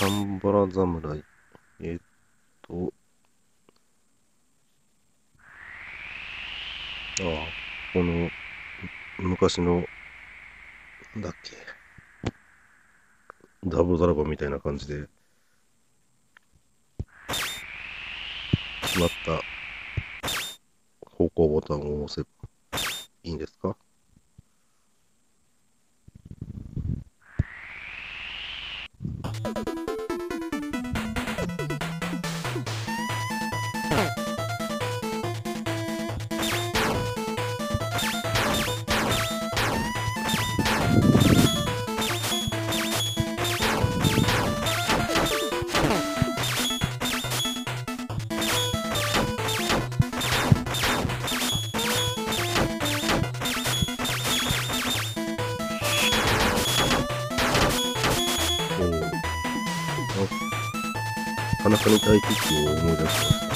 サンバラ侍。えっと、ああ、この、昔の、なんだっけ、ダブルドラゴンみたいな感じで、決まった方向ボタンを押せばいいんですか？田中に大敵を思い出しました。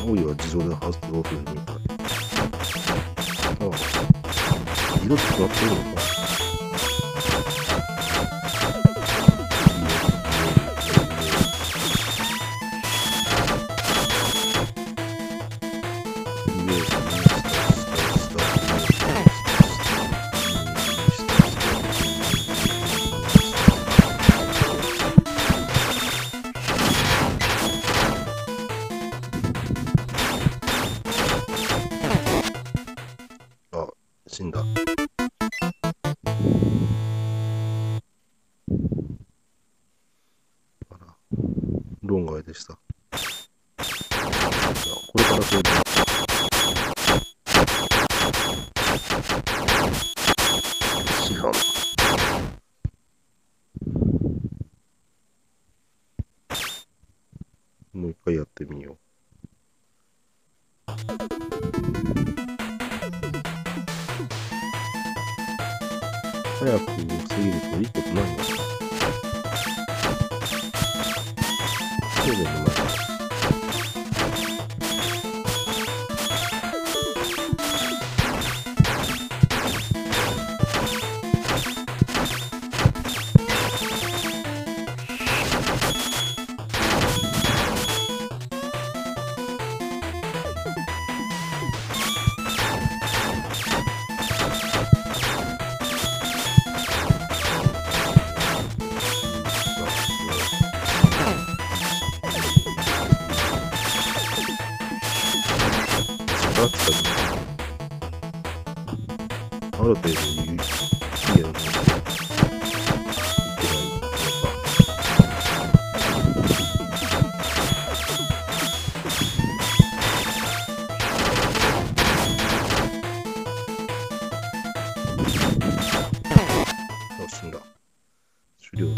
青いは自動で発動するみたい。ああ。色って決まってるのか。あ、死んだ。あら、論外でした。じゃあこれからこう市販。もう一回やってみよう。早く過ぎるといいことないの？かなそう 알았어. 알았대. 이게. 없습니다. 줄여.